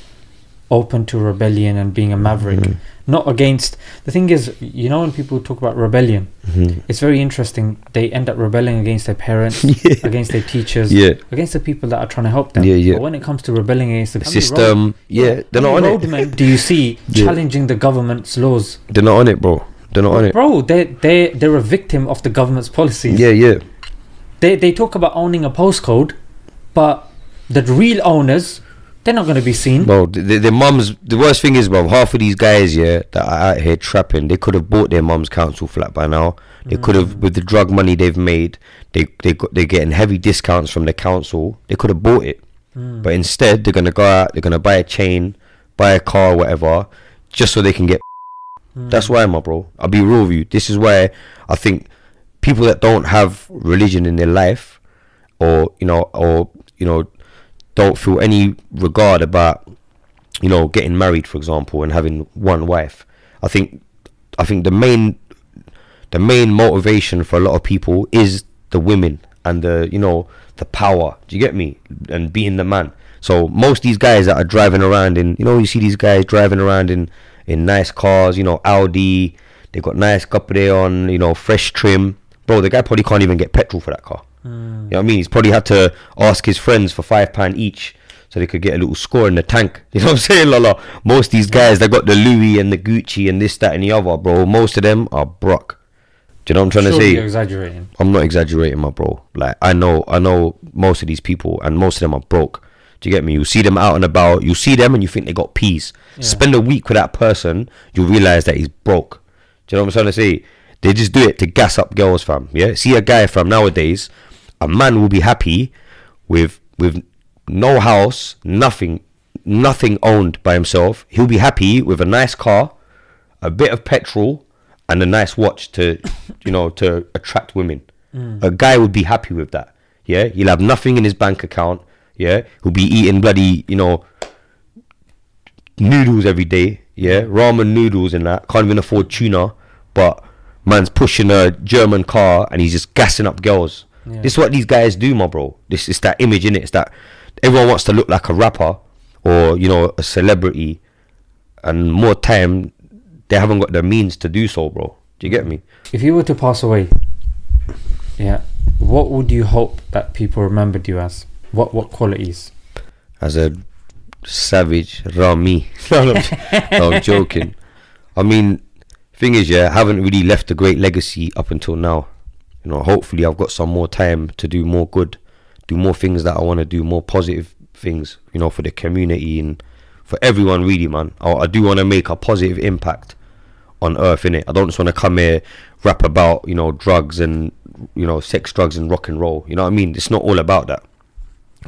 open to rebellion and being a maverick. Mhm. Not against. The thing is, you know, when people talk about rebellion, Mhm. it's very interesting. They end up rebelling against their parents, yeah. against their teachers, yeah. against the people that are trying to help them. Yeah, yeah. But when it comes to rebelling against the The how many system. Yeah. They're not on it. do you see Yeah. challenging the government's laws? They're not on it, bro. They're not on it. Bro, they they they're a victim of the government's policies. Yeah, yeah. They they talk about owning a postcode, but the real owners, they're not going to be seen. Bro, the, the, mums. The worst thing is, bro, half of these guys, yeah, that are out here trapping, they could have bought their mum's council flat by now. They could have, with the drug money they've made, they they got they're getting heavy discounts from the council. They could have bought it, Mm. but instead they're gonna go out, they're gonna buy a chain, buy a car, whatever, just so they can get. Mm. That's why, my bro. I'll be real with you. This is why I think people that don't have religion in their life, or you know, or you know, don't feel any regard about, you know, getting married, for example, and having one wife. I think, I think the main, the main motivation for a lot of people is the women and the, you know, the power. Do you get me? And being the man. So most these guys that are driving around in, you know, you see these guys driving around in in nice cars, you know, Audi. They've got nice Capri on, you know, fresh trim. Bro, the guy probably can't even get petrol for that car. Mm. You know what I mean? He's probably had to ask his friends for five pound each so they could get a little score in the tank. You know what I'm saying, Lala? Most of these guys that got the Louis and the Gucci and this, that, and the other, bro. Most of them are broke. Do you know what I'm trying Surely to you're say? exaggerating. I'm not exaggerating, my bro. Like I know, I know most of these people, and most of them are broke. Do you get me? You see them out and about. You see them, and you think they got peas. Yeah. Spend a week with that person, you realize that he's broke. Do you know what I'm trying to say? They just do it to gas up girls, fam. Yeah. See a guy from nowadays, a man will be happy with with no house, nothing, nothing owned by himself. He'll be happy with a nice car, a bit of petrol, and a nice watch to, you know, to attract women. Mm. A guy would be happy with that. Yeah, he'll have nothing in his bank account. Yeah, he'll be eating bloody, you know, noodles every day. Yeah, ramen noodles and that. Can't even afford tuna, but man's pushing a German car and he's just gassing up girls. Yeah. This is what these guys do, my bro. This is that image in it. It's that everyone wants to look like a rapper or you know a celebrity, and more time they haven't got the means to do so, bro. Do you get me? If you were to pass away, yeah, what would you hope that people remembered you as? What what qualities? As a savage, Rami. no, no, I'm joking. I mean, thing is, yeah, I haven't really left a great legacy up until now. You know, hopefully, I've got some more time to do more good, do more things that I want to do, more positive things. You know, for the community and for everyone, really, man. I, I do want to make a positive impact on Earth, innit? I don't just want to come here rap about you know drugs and you know sex, drugs, and rock and roll. You know what I mean? It's not all about that.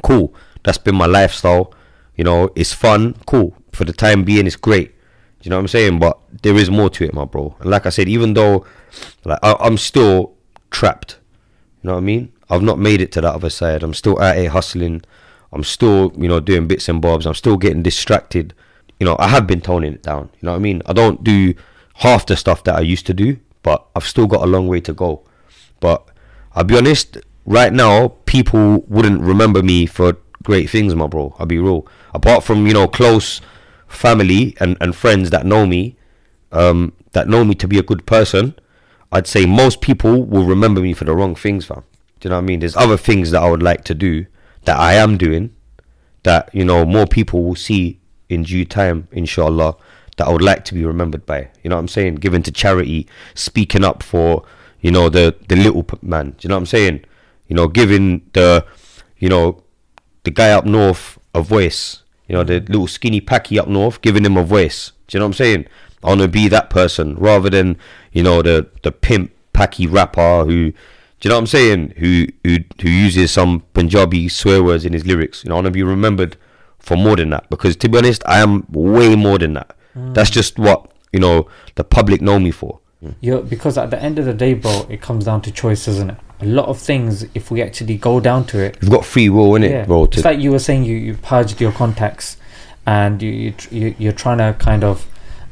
Cool. That's been my lifestyle. You know, it's fun. Cool. For the time being, it's great. You know what I'm saying? But there is more to it, my bro. And like I said, even though like I, I'm still trapped, you know what I mean? I've not made it to that other side. I'm still out here hustling. I'm still, you know, doing bits and bobs. I'm still getting distracted. You know, I have been toning it down. You know what I mean? I don't do half the stuff that I used to do, but I've still got a long way to go. But I'll be honest, right now, people wouldn't remember me for great things, my bro. I'll be real. Apart from, you know, close family and, and friends that know me, um, that know me to be a good person, I'd say most people will remember me for the wrong things, fam. Do you know what I mean? There's other things that I would like to do that I am doing that, you know, more people will see in due time, inshallah, that I would like to be remembered by. You know what I'm saying? Giving to charity, speaking up for, you know, the, the little man. Do you know what I'm saying? You know, giving the, you know, the guy up north a voice. You know, the little skinny packy up north, giving him a voice. Do you know what I'm saying? I want to be that person rather than, you know, the the pimp packy rapper who, do you know what I'm saying? Who who who uses some Punjabi swear words in his lyrics. You know, I want to be remembered for more than that because to be honest, I am way more than that. Mm. That's just what you know the public know me for. You're, because at the end of the day, bro, it comes down to choice, isn't it? A lot of things, if we actually go down to it, You've got free will in it, bro. It's like you were saying, you, you purged your contacts, and you, you you're trying to kind of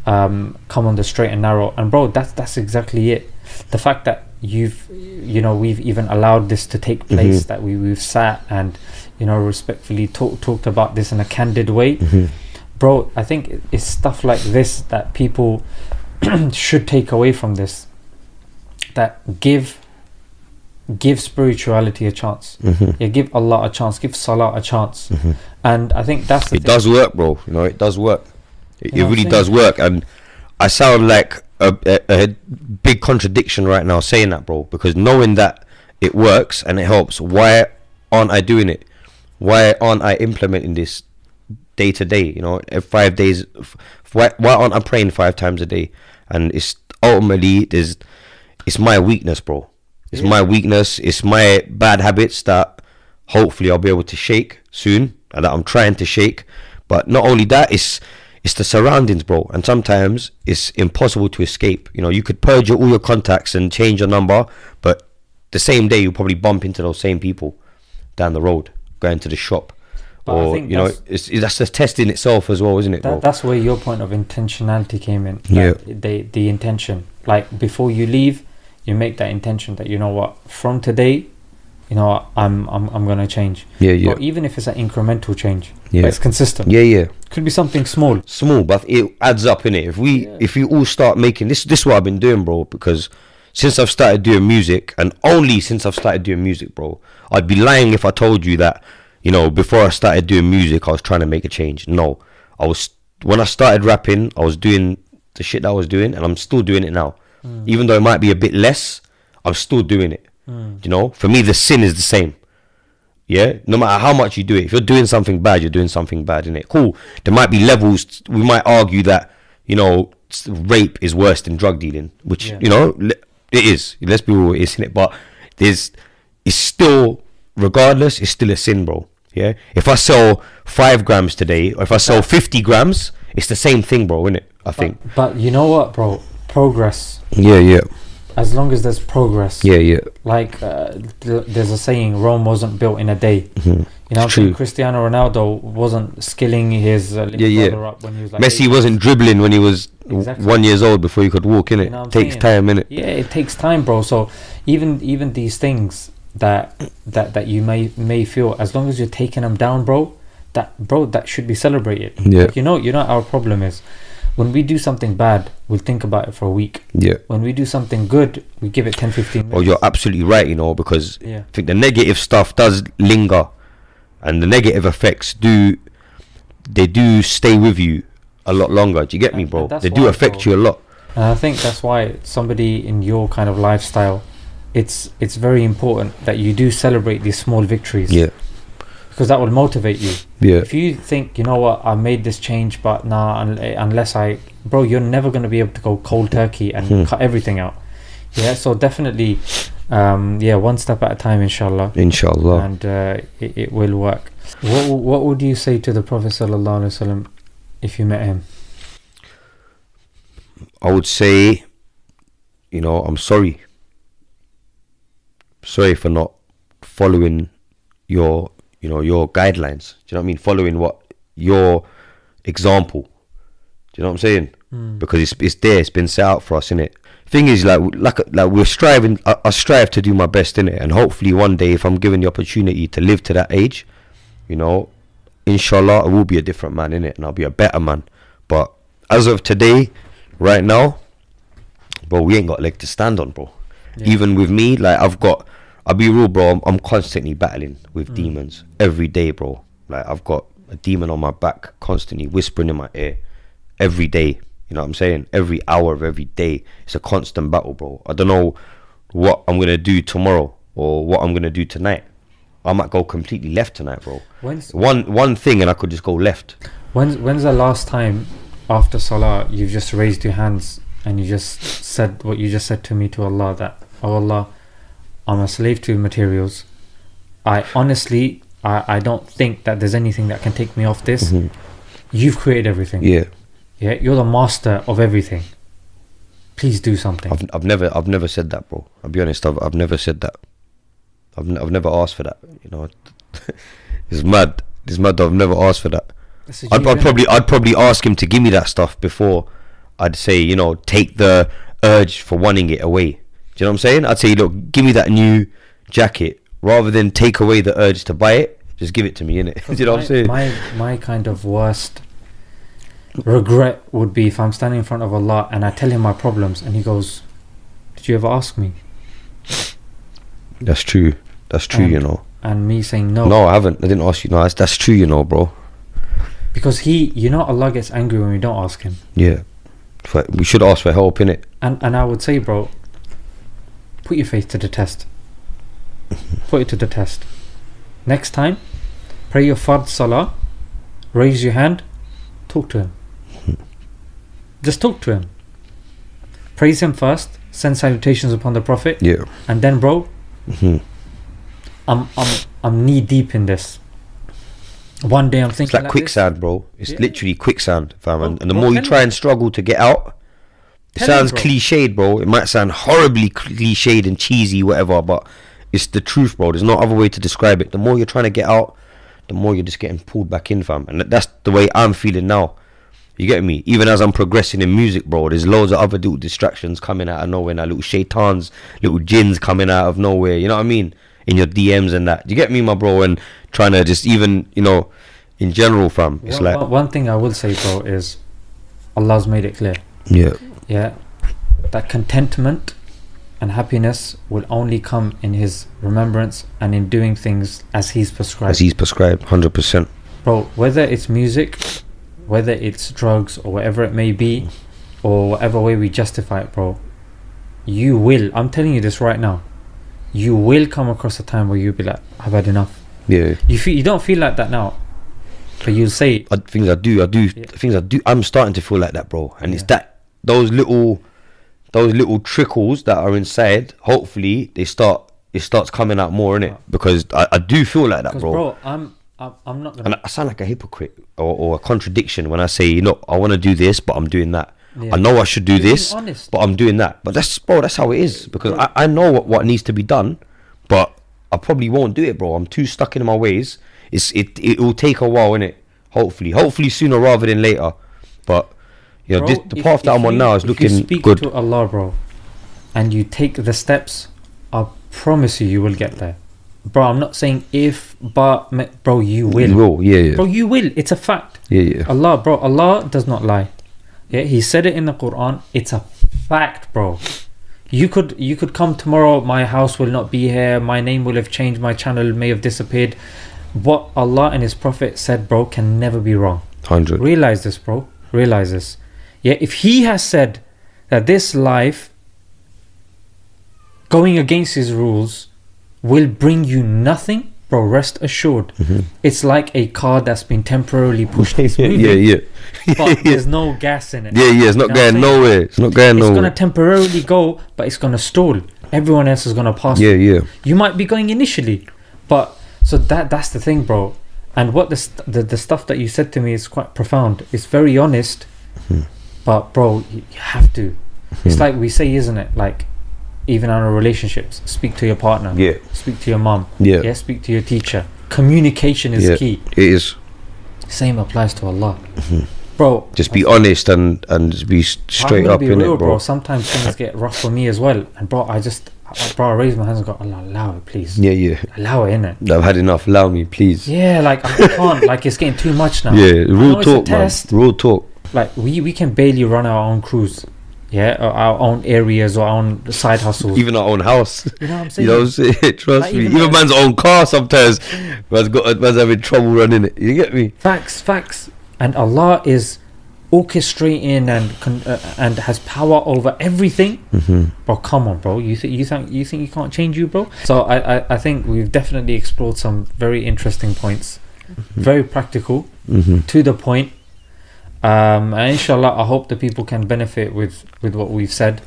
um, come on the straight and narrow. And bro, that's that's exactly it. The fact that you've you know we've even allowed this to take place, Mhm. that we we've sat and you know respectfully talk, talked about this in a candid way. Mhm. bro, I think it's stuff like this that people should take away from this. That give give spirituality a chance. Mhm. Yeah, give Allah a chance. Give Salah a chance. Mhm. And I think that's the It thing. does work, bro. You know, it does work. It, really does work, and I sound like a, a, a big contradiction right now saying that, bro. Because knowing that it works and it helps, why aren't I doing it? Why aren't I implementing this day to day? You know, five days. Why why aren't I praying five times a day? And it's ultimately there's it's my weakness, bro. It's Yeah. my weakness. It's my bad habits that hopefully I'll be able to shake soon, and that I'm trying to shake. But not only that, it's it's the surroundings, bro. And sometimes it's impossible to escape. You know, you could purge all your contacts and change your number, but the same day you'll probably bump into those same people down the road, going to the shop, But I or think you know, that's- it's, it's that's the test in itself as well, isn't it, bro? That, that's where your point of intentionality came in. Yeah. The the intention, like before you leave, you make that intention that you know what from today, you know I'm I'm I'm gonna change. yeah, yeah, Or even if it's an incremental change, Yeah. but it's consistent. yeah, yeah. Could be something small. small, but it adds up in it. If we Yeah. if we all start making this, this is what I've been doing, bro. Because since I've started doing music, and only since I've started doing music, bro, I'd be lying if I told you that, you know, before I started doing music, I was trying to make a change. No, I was when I started rapping, I was doing the shit that I was doing, and I'm still doing it now. Hmm. Even though it might be a bit less, I'm still doing it. Mm. You know, for me, the sin is the same. Yeah, no matter how much you do it, if you're doing something bad, you're doing something bad, in it. Cool. There might be levels. We might argue that you know rape is worse than drug dealing, which Yeah. you know it is. Let's be real, in it. But there's it's still, regardless, it's still a sin, bro. Yeah. If I sell five grams today, or if I sell fifty grams, it's the same thing, bro. Isn't it? I think. But, but you know what, bro? Progress. Yeah. Yeah. As long as there's progress. Yeah. Yeah. Like uh, th- there's a saying, Rome wasn't built in a day. Mhm. You know, It's I'm saying? true. Cristiano Ronaldo wasn't skilling his uh, little Yeah, yeah. up when he was like Messi wasn't dribbling when he was Exactly. one years old before he could walk in it. You know Takes saying? time, innit? Yeah, it takes time, bro. So even even these things that that that you may may feel, as long as you're taking them down, bro, that bro that should be celebrated. Yeah. Like, you know, you know our problem is when we do something bad, we'll think about it for a week. Yeah. When we do something good, we give it 10, 15 minutes. Oh, you're absolutely right, you know, because Yeah. I think the negative stuff does linger, and the negative effects do, they do stay with you a lot longer. Do you get me, bro? They do affect bro. you a lot. And I think that's why somebody in your kind of lifestyle, it's it's very important that you do celebrate these small victories. Yeah, Because that will motivate you. yeah, If you think, you know what, I made this change, but nah, un- unless I, bro, you're never gonna be able to go cold turkey and Hmm. cut everything out. Yeah, so definitely, um, yeah, one step at a time, inshallah, inshallah. and uh, it, it will work. What what would you say to the Prophet sallallahu alaihi wasallam if you met him? I would say, you know, I'm sorry. Sorry for not following your, you know, your guidelines. Do you know what I mean? Following what your example. Do you know what I'm saying? Hmm. Because it's it's there. It's been set out for us, innit? Thing is, like, like, like we're striving. I, I strive to do my best in it, and hopefully one day, if I'm given the opportunity to live to that age, you know, inshallah, I will be a different man in it, and I'll be a better man. But as of today, right now, bro, we ain't got a leg to stand on, bro. Yeah. Even with me, like I've got, I'll be real, bro. I'm, I'm constantly battling with Mm. demons every day, bro. Like I've got a demon on my back, constantly whispering in my ear, every day. You know what I'm saying? Every hour of every day, it's a constant battle, bro. I don't know what I'm gonna do tomorrow or what I'm gonna do tonight. I might go completely left tonight, bro. When's One one thing, and I could just go left. when's when's the last time after salah you've just raised your hands and you just said what you just said to me to Allah that oh Allah, I'm a slave to materials. I honestly I, I don't think that there's anything that can take me off this. Mhm. You've created everything. Yeah, Yeah, you're the master of everything. Please do something. I've I've never I've never said that, bro. I'll be honest. I've I've never said that. I've n- I've never asked for that. You know, it's mad. It's mad. that I've never asked for that. Is I'd, I'd probably I'd probably ask him to give me that stuff before I'd say you know take the urge for wanting it away. Do you know what I'm saying? I'd say look, give me that new jacket rather than take away the urge to buy it. Just give it to me, innit? Do you know what I'm saying? My my kind of worst regret would be if I'm standing in front of Allah and I tell him my problems and he goes, Did you ever ask me? That's true. That's true. you know. And me saying no. No, I haven't. I didn't ask you. No, that's, that's true. You know, bro. Because he, you know, Allah gets angry when we don't ask him. Yeah. But we should ask for help in it. And and I would say, bro, put your faith to the test. put it to the test. Next time, pray your fard salah, raise your hand, talk to him. Just talk to him. Praise him first, send salutations upon the Prophet, Yeah. and then, bro, hmm I'm I'm I'm knee deep in this. One day I'm thinking It's like this. quicksand, bro. It's Yeah. literally quicksand, fam. And, the more you try and struggle to get out, Tell sounds bro. cliched, bro. It might sound horribly cliched and cheesy, whatever, but it's the truth, bro. There's no other way to describe it. The more you're trying to get out, the more you're just getting pulled back in, fam. And that's the way I'm feeling now. You get me? Even as I'm progressing in music, bro, there's loads of other little distractions coming out of nowhere now. Little shaitans, little jinns coming out of nowhere. You know what I mean? In your DMs and that. You get me, my bro? And trying to just even, you know, in general, fam. It's One- like, one- one thing I will say, bro, is Allah's made it clear. yeah, yeah that contentment and happiness will only come in his remembrance and in doing things as he's prescribed as he's prescribed, hundred percent. bro whether it's music whether it's drugs or whatever it may be or whatever way we justify it bro you will i'm telling you this right now you will come across a time where you'll be like i've had enough Yeah, you feel you don't feel like that now but you'll say I, things I do, I do, Yeah. things I do. I'm starting to feel like that, bro. And it's that those little, those little trickles that are inside. Hopefully, they start. It starts coming out more in it because I, I do feel like that, bro. bro i'm I'm, not gonna And I sound like a hypocrite or, or a contradiction when I say, look, I want to do this, but I'm doing that. Yeah. I know I should do You're this, honest. but I'm doing that. But that's, bro, that's how it is because I, I know what, what needs to be done, but I probably won't do it, bro. I'm too stuck in my ways. It's it it will take a while, innit? Hopefully, hopefully sooner rather than later. But know, Bro, this, the if- path that I'm on you- now is if you looking speak good. to Allah, bro, and you take the steps, I promise you, you will get there, bro. I'm not saying if, but bro, you will, You will, yeah, yeah, bro. You will. It's a fact. yeah, yeah. Allah, bro. Allah does not lie. Yeah, He said it in the Quran. It's a fact, bro. You could you could come tomorrow. My house will not be here. My name will have changed. My channel may have disappeared. What Allah and His Prophet said, bro, can never be wrong. Hundred. Realize this, bro. Realize this. Yeah, if he has said that this life going against his rules will bring you nothing, bro, rest assured. It's like a car that's been temporarily pushed. It's yeah, moving, yeah, yeah. but there's no gas in it. Yeah, yeah, it's not You know going nowhere. It's not going It's nowhere. gonna temporarily go, but it's gonna stall. Everyone else is gonna pass. yeah, yeah. You might be going initially, but so that that's the thing, bro. And what the st- the, the stuff that you said to me is quite profound. It's very honest, Hmm. But bro, you, have to. It's hmm. like we say, isn't it? Like even in our relationships, speak to your partner. Yeah. Speak to your mom. Yeah. Yeah. Speak to your teacher. Communication is Yeah. key. It is. Same applies to Allah, hmm. bro. Just be honest and and be straight up be in real, it, bro. Sometimes things get rough for me as well, and bro, I just, bro, I raise my hands and go, Allah, allow it, please. Yeah, yeah. Allow it, innit? I've had enough. Allow me, please. Yeah, like I can't. like it's getting too much now. Yeah, real talk, man. Real talk. Like we we can barely run our own crews, yeah, or our own areas or our own side hustles. Even our own house. you know what I'm saying? You know what I'm saying? Trust Like, me. even Even man's own car sometimes. Man's got man's having trouble running it. You get me? facts, facts, and Allah is orchestrating and con- uh, and has power over everything. Mm-hmm. Bro, come on, bro. You think you think you think you can't change you, bro? So I I, I think we've definitely explored some very interesting points, very practical, Mm-hmm. to the point. Um, and inshallah, I hope the people can benefit with with what we've said.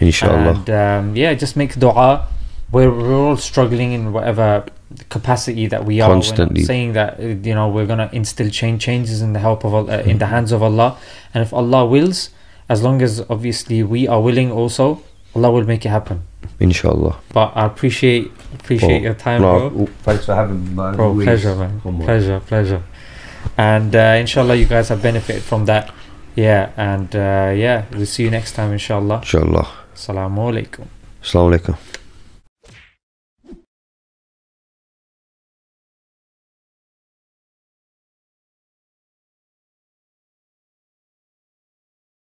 Inshallah. And um, yeah, just make dua. We're, we're all struggling in whatever capacity that we are. We're not Constantly. saying that you know we're gonna instill change changes in the help of Allah, uh, in the hands of Allah, and if Allah wills, as long as obviously we are willing, also Allah will make it happen. Inshallah. But I appreciate appreciate your time, No, bro. thanks for having me, man. Bro, Always. pleasure, man. Pleasure, pleasure. And uh, inshallah, you guys have benefited from that. Yeah, and uh, yeah, we'll see you next time, inshallah. Inshallah. Assalamu alaikum. Assalamu alaikum.